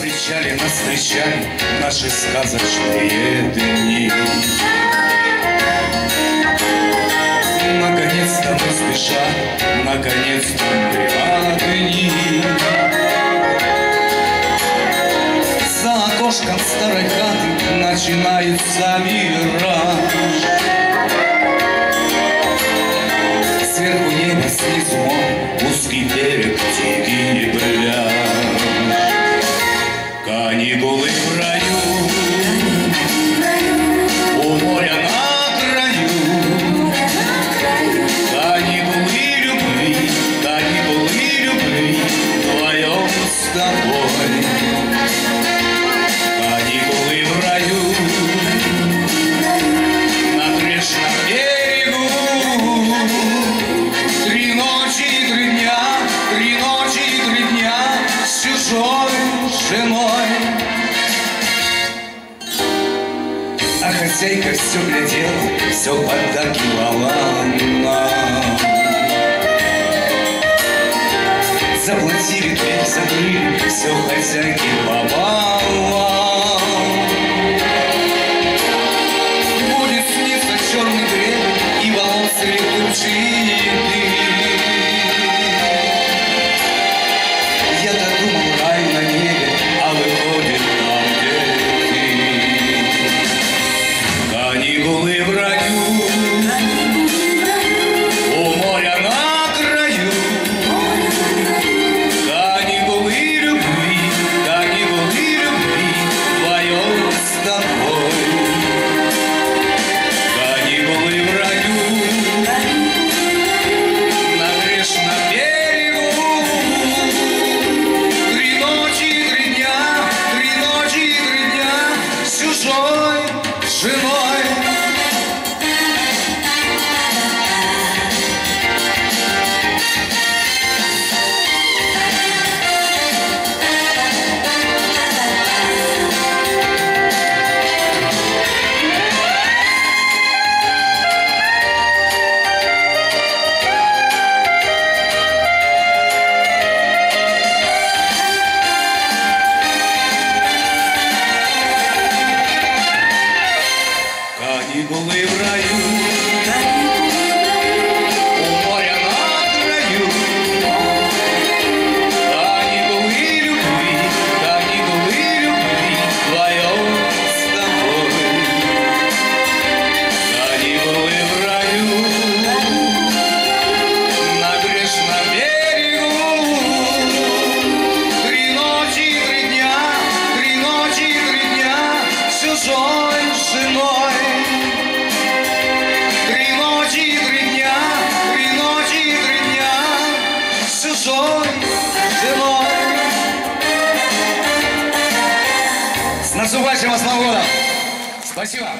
причале нас встречали наши сказочные дни. Наконец-то мы спеша, наконец-то мы одни. За окошком старой хаты начинается мира. каникулы. Хозяйка все глядела, все поддакивала нам. Заплатили дверь, закрыли, все хозяйки чужой женой. Три ночи, три дня, три ночи, три дня с чужой женой. С наступающим вас Новым годом! Спасибо!